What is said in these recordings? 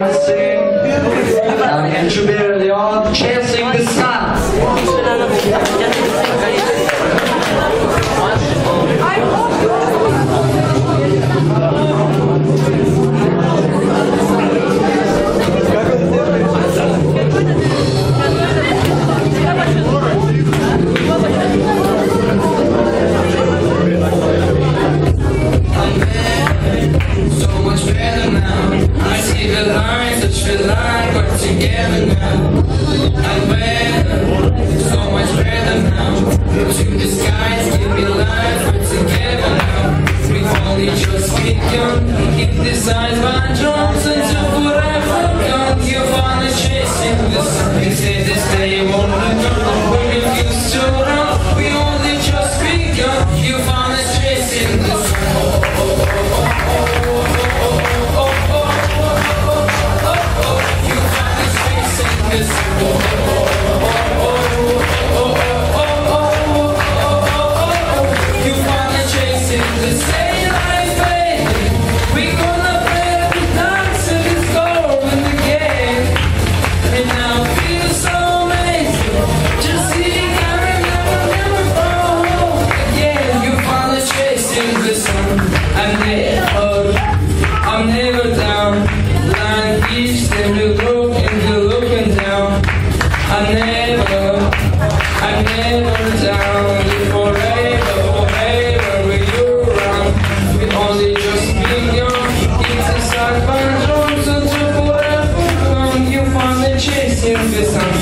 Dancing, and to be the odd chasing the sun. signs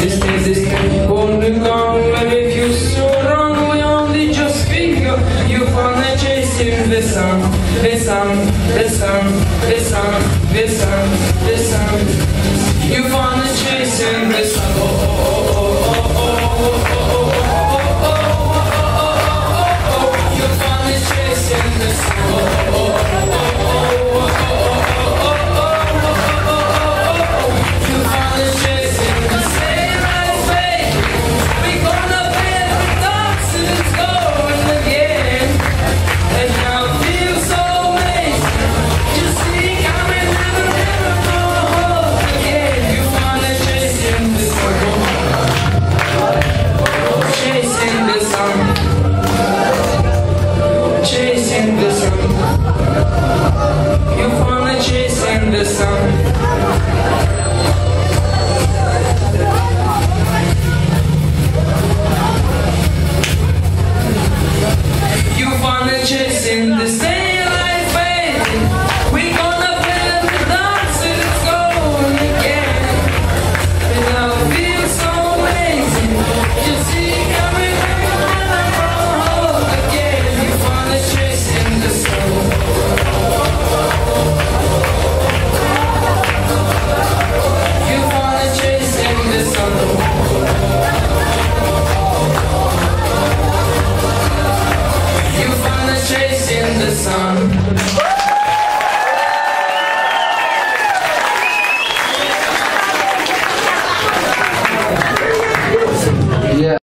This thing, this thing won't be if you so wrong We only just figure You wanna chase him The sun, the sun, the sun, the sun, the sun, the sun You wanna chase him The sun sun.